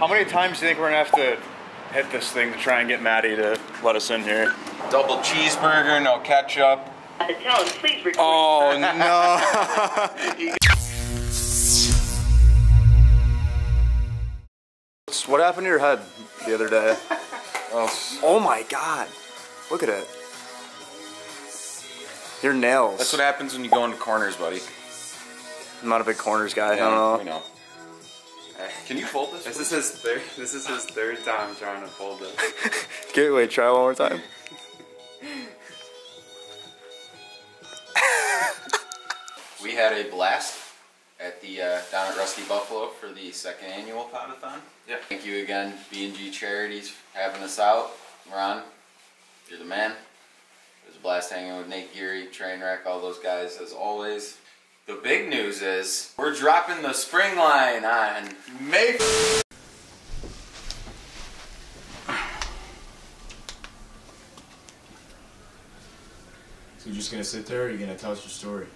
How many times do you think we're gonna have to hit this thing to try and get Maddie to let us in here? Double cheeseburger, no ketchup. At the tone, please record. Oh no! what happened to your head the other day? Oh, Oh my god! Look at it. Your nails. that's what happens when you go into corners, buddy. I'm not a big corners guy. I we don't know. know. Can you fold this? This is his third. This is his third time trying to fold it. Okay, wait. Try one more time. We had a blast at the uh, down at Rusty Buffalo for the second annual Potathon. Yeah. Thank you again, B&G Charities, for having us out. Ron, you're the man. It was a blast hanging with Nate Geary, Trainwreck, all those guys as always. The big news is we're dropping the spring line on May. So you're just gonna sit there, or you're gonna tell us your story?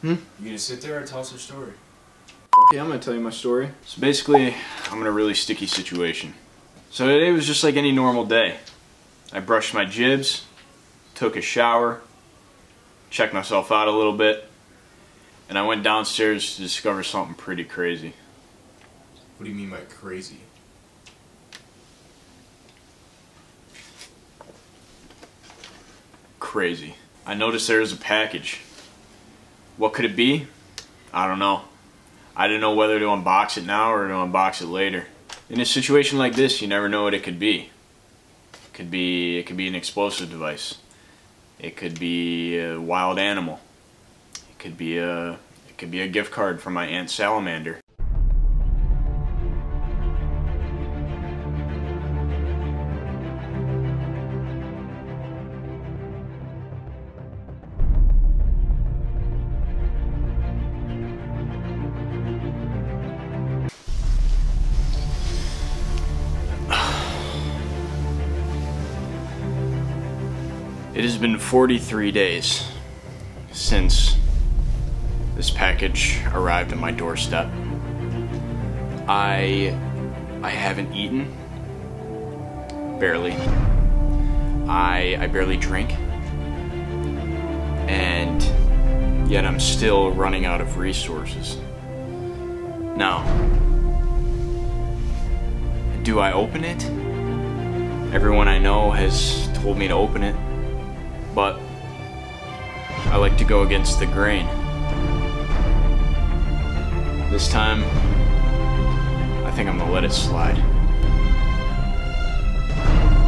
Hmm? You gonna sit there or tell us your story? Okay, I'm gonna tell you my story. So basically, I'm in a really sticky situation. So today was just like any normal day. I brushed my jibs, took a shower, checked myself out a little bit, and I went downstairs to discover something pretty crazy. What do you mean by crazy? Crazy. I noticed there was a package. What could it be? I don't know. I didn't know whether to unbox it now or to unbox it later. In a situation like this, you never know what it could be. It could be it could be an explosive device. It could be a wild animal. It could be a it could be a gift card from my aunt Salamander. It has been 43 days since this package arrived at my doorstep. I I haven't eaten barely. I I barely drink. And yet I'm still running out of resources. Now, do I open it? Everyone I know has told me to open it but I like to go against the grain. This time, I think I'm gonna let it slide.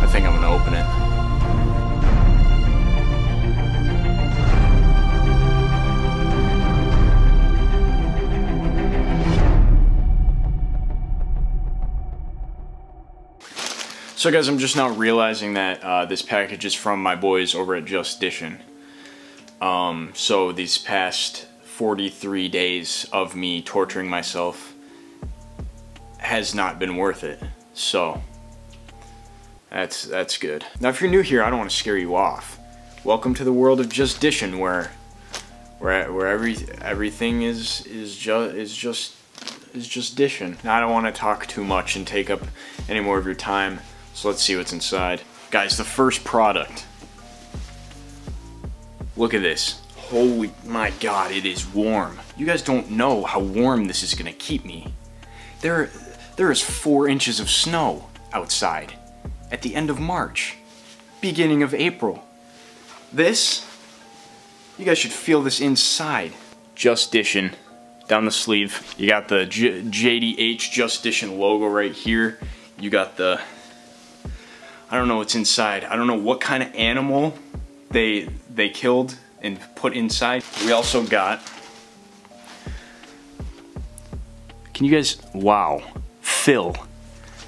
I think I'm gonna open it. So guys, I'm just now realizing that uh, this package is from my boys over at Just Dishin. Um, so these past 43 days of me torturing myself has not been worth it. So that's that's good. Now if you're new here, I don't want to scare you off. Welcome to the world of Just Dishin, where where where every everything is is just is just is just dishing. Now I don't want to talk too much and take up any more of your time. So let's see what's inside. Guys, the first product. Look at this. Holy my god, it is warm. You guys don't know how warm this is gonna keep me. There, there is four inches of snow outside at the end of March, beginning of April. This, you guys should feel this inside. Just Dishin, down the sleeve. You got the J JDH Just Dishin logo right here. You got the I don't know what's inside. I don't know what kind of animal they they killed and put inside. We also got Can you guys wow. Phil.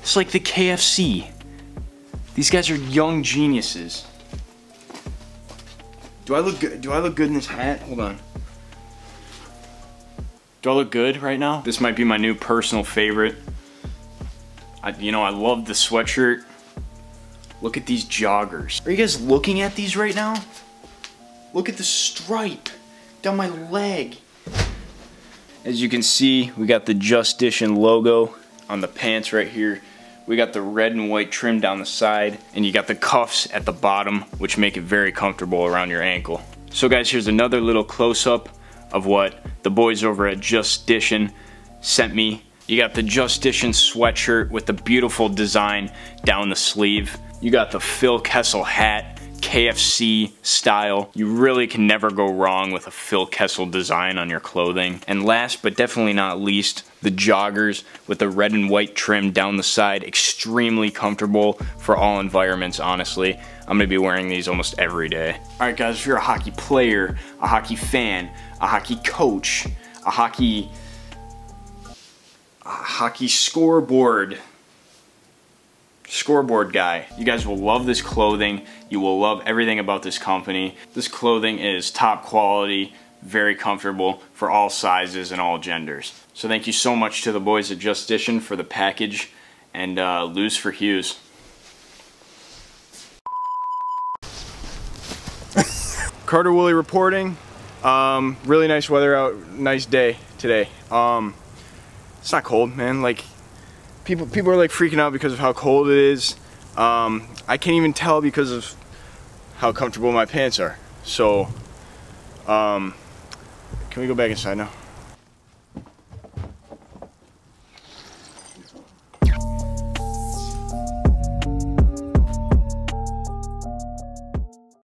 It's like the KFC. These guys are young geniuses. Do I look good? Do I look good in this hat? Hold on. Do I look good right now? This might be my new personal favorite. I, you know, I love the sweatshirt. Look at these joggers. Are you guys looking at these right now? Look at the stripe down my leg. As you can see, we got the Just Dishin logo on the pants right here. We got the red and white trim down the side, and you got the cuffs at the bottom, which make it very comfortable around your ankle. So guys, here's another little close-up of what the boys over at Just Dishin sent me. You got the Just Dishin sweatshirt with the beautiful design down the sleeve. You got the Phil Kessel hat, KFC style. You really can never go wrong with a Phil Kessel design on your clothing. And last but definitely not least, the joggers with the red and white trim down the side. Extremely comfortable for all environments, honestly. I'm gonna be wearing these almost every day. All right guys, if you're a hockey player, a hockey fan, a hockey coach, a hockey, a hockey scoreboard, scoreboard guy. You guys will love this clothing. You will love everything about this company. This clothing is top quality, very comfortable for all sizes and all genders. So thank you so much to the boys at Just Dishin for the package and uh, Lose for Hughes. Carter Woolley reporting. Um, really nice weather out, nice day today. Um, it's not cold, man. Like people, people are like freaking out because of how cold it is. Um, I can't even tell because of how comfortable my pants are. So, um, can we go back inside now?